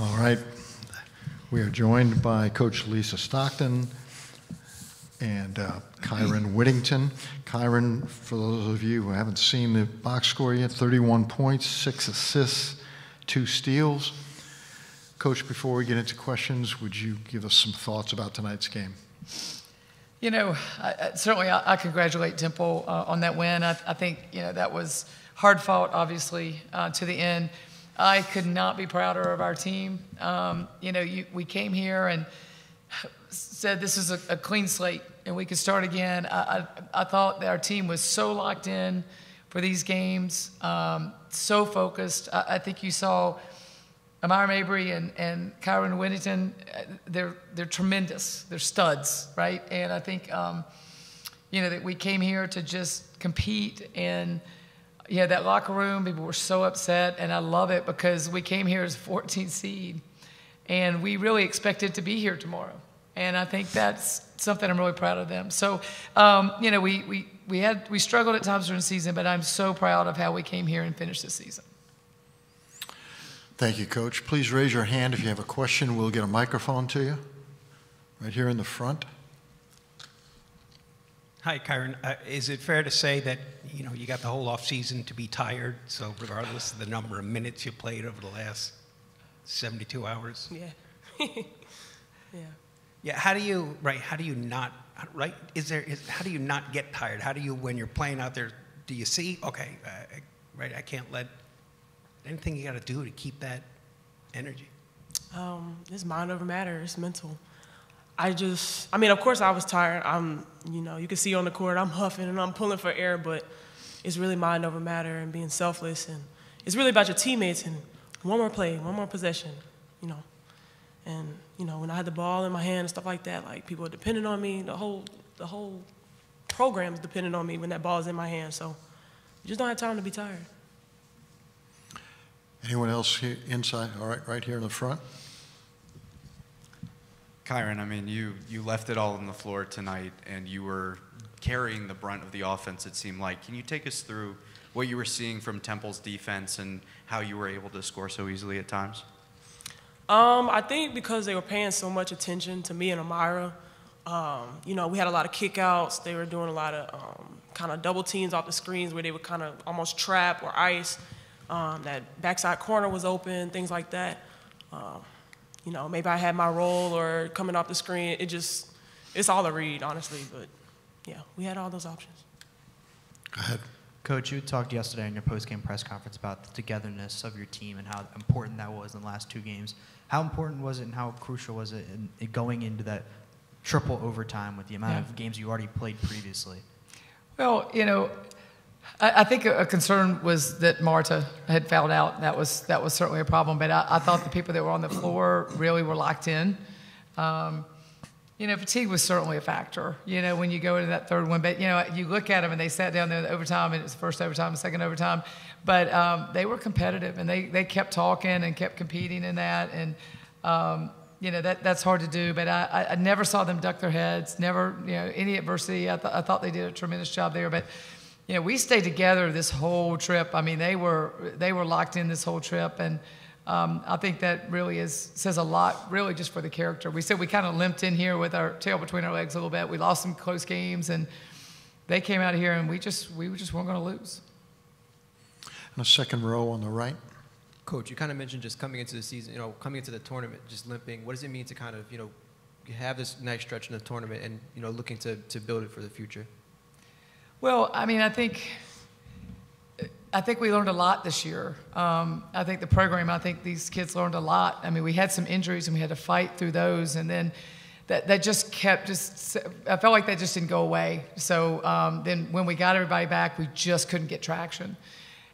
All right. We are joined by Coach Lisa Stockton and uh, Kyren Whittington. Kyren, for those of you who haven't seen the box score yet, 31 points, six assists, two steals. Coach, before we get into questions, would you give us some thoughts about tonight's game? You know, I, certainly I, I, congratulate Temple uh, on that win. I, I, think, you know, that was hard fought, obviously, uh, to the end. I could not be prouder of our team. Um, you know, you, we came here and said this is a, a, clean slate and we could start again. I, I, I, thought our team was so locked in for these games, um, so focused. I, I, think you saw Amara Mabry and, and Kyren Whittington, they're, they're tremendous. They're studs, right? And I think, um, you know, that we came here to just compete and – yeah, that locker room, people were so upset, and I love it because we came here as 14 seed, and we really expected to be here tomorrow. And I think that's something I'm really proud of them. So, um, you know, we, we, we, had, we struggled at times during the season, but I'm so proud of how we came here and finished the season. Thank you, Coach. Please raise your hand if you have a question. We'll get a microphone to you right here in the front. Hi, Kyren. Uh, is it fair to say that you know you got the whole off season to be tired? So regardless of the number of minutes you played over the last 72 hours. Yeah. yeah. Yeah. How do you right? How do you not right? Is there is how do you not get tired? How do you when you're playing out there? Do you see? Okay, uh, right. I can't let anything you got to do to keep that energy. Um, it's mind over matter. It's mental. I just, I mean, of course I was tired. I'm, you know, you can see on the court, I'm huffing and I'm pulling for air, but it's really mind over matter and being selfless. And it's really about your teammates and one more play, one more possession, you know. And, you know, when I had the ball in my hand and stuff like that, like people are depending on me. The whole, the whole program is dependent on me when that ball is in my hand. So you just don't have time to be tired. Anyone else here inside? All right, right here in the front. Kyren, I mean, you, you left it all on the floor tonight, and you were carrying the brunt of the offense, it seemed like. Can you take us through what you were seeing from Temple's defense and how you were able to score so easily at times? Um, I think because they were paying so much attention to me and Amira. Um, you know, we had a lot of kickouts. They were doing a lot of um, kind of double teams off the screens where they would kind of almost trap or ice. Um, that backside corner was open, things like that. You know, maybe I had my role or coming off the screen. It just, it's all a read, honestly. But yeah, we had all those options. Go ahead. Coach, you talked yesterday in your post-game press conference about the togetherness of your team and how important that was in the last two games. How important was it and how crucial was it in, going into that triple overtime with the amount yeah. of games you already played previously? Well, you know, I, think a concern was that Marta had fouled out. That was that was certainly a problem. But I, I thought the people that were on the floor really were locked in. Um, you know, fatigue was certainly a factor. You know, when you go into that third one, but you know, you look at them and they sat down there in the overtime, and it was first overtime, second overtime, but um, they were competitive and they they kept talking and kept competing in that, and um, you know that that's hard to do. But I, I never saw them duck their heads. Never, you know, any adversity. I, th- I thought they did a tremendous job there, but you know, we stayed together this whole trip. I mean, they were they were locked in this whole trip, and um, I think that really is says a lot, really, just for the character. We said we kind of limped in here with our tail between our legs a little bit. We lost some close games, and they came out here, and we just we just weren't going to lose. And a second row on the right. Coach, you kind of mentioned just coming into the season, you know, coming into the tournament, just limping. What does it mean to kind of, you know, have this nice stretch in the tournament and, you know, looking to, to build it for the future? Well, I mean, I think I think we learned a lot this year. Um, I think the program, I think these kids learned a lot. I mean, we had some injuries and we had to fight through those, and then that, that just kept just. I felt like that just didn't go away. So um, then when we got everybody back, we just couldn't get traction.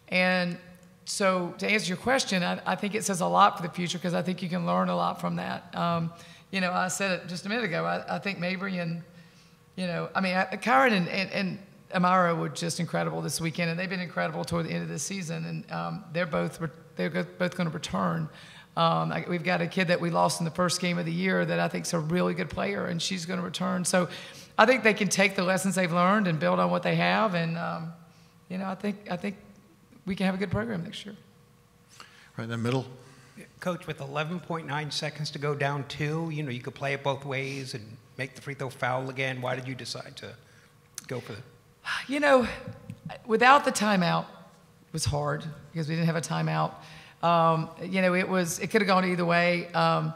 And so to answer your question, I, I think it says a lot for the future because I think you can learn a lot from that. Um, you know, I said it just a minute ago. I, I think Mabry and you know, I mean, Kyren and, and, and Amara were just incredible this weekend, and they've been incredible toward the end of the season. And um, they're both they're both going to return. Um, we've got a kid that we lost in the first game of the year that I think is a really good player, and she's going to return. So I think they can take the lessons they've learned and build on what they have. And um, you know, I think I think we can have a good program next year. Right in the middle. Coach, with 11.9 seconds to go down two, you know, you could play it both ways and make the free throw foul again. Why did you decide to go for the? You know, without the timeout it was hard because we didn't have a timeout. Um, you know, it was it could have gone either way. Um,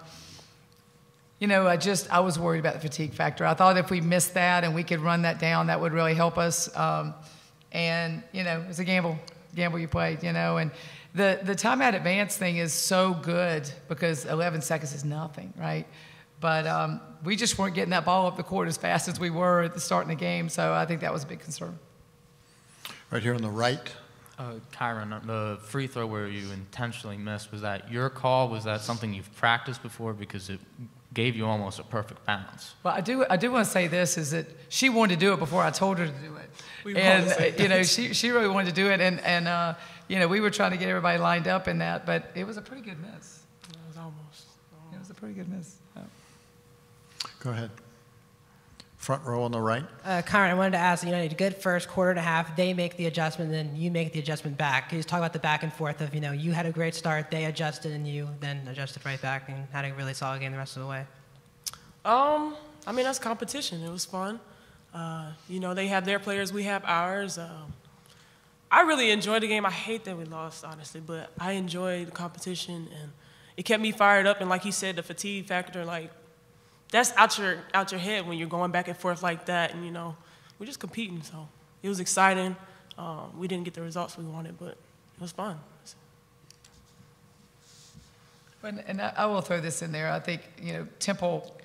you know, I just I was worried about the fatigue factor. I thought if we missed that and we could run that down, that would really help us. Um, and you know, it's a gamble, gamble you played. You know, and the the timeout advance thing is so good because 11 seconds is nothing, right? But um, we just weren't getting that ball up the court as fast as we were at the start of the game, so I think that was a big concern. Right here on the right. Uh, Kyren, the free throw where you intentionally missed, was that your call? Was that something you've practiced before? Because it gave you almost a perfect bounce. Well, I do. I do want to say this: is that she wanted to do it before I told her to do it, We and both said uh, you know she she really wanted to do it, and and uh, you know we were trying to get everybody lined up in that, but it was a pretty good miss. It was almost. It was a pretty good miss. Oh. Go ahead. Front row on the right. Uh, Kyren, I wanted to ask, you know, a good first quarter and a half, they make the adjustment, then you make the adjustment back. Can you just talk about the back and forth of, you know, you had a great start, they adjusted, and you then adjusted right back and had a really solid game the rest of the way? Um, I mean, that's competition. It was fun. Uh, you know, they have their players, we have ours. Um, I really enjoyed the game. I hate that we lost, honestly, but I enjoyed the competition, and it kept me fired up. And like he said, the fatigue factor, like that's out your out your head when you're going back and forth like that. And you know, we're just competing, so it was exciting. Um, we didn't get the results we wanted, but it was fun. And, and I, I will throw this in there. I think you know Temple.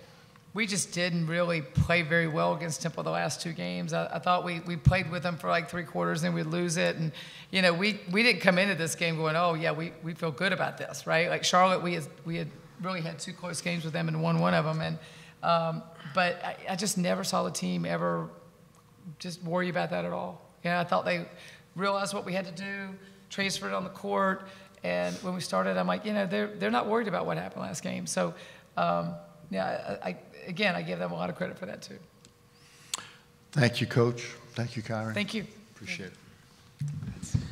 We just didn't really play very well against Temple the last two games. I, I thought we, we played with them for like three quarters and we'd lose it. And, you know, we, we didn't come into this game going, oh, yeah, we, we feel good about this, right? Like Charlotte, we had, we had really had two close games with them and won one of them. And, um, but I, I just never saw the team ever just worry about that at all. You know, I thought they realized what we had to do, transferred on the court. And when we started, I'm like, you know, they're, they're not worried about what happened last game. So, um, yeah, I, I, again, I give them a lot of credit for that too. Thank you, Coach. Thank you, Kyren. Thank you. Appreciate it.